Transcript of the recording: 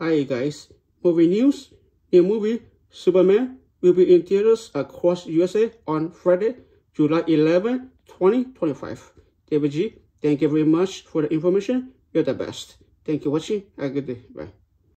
Hi guys, movie news. The movie Superman will be in theaters across USA on Friday, July 11, 2025. David G, thank you very much for the information. You're the best. Thank you for watching. Have a good day. Bye.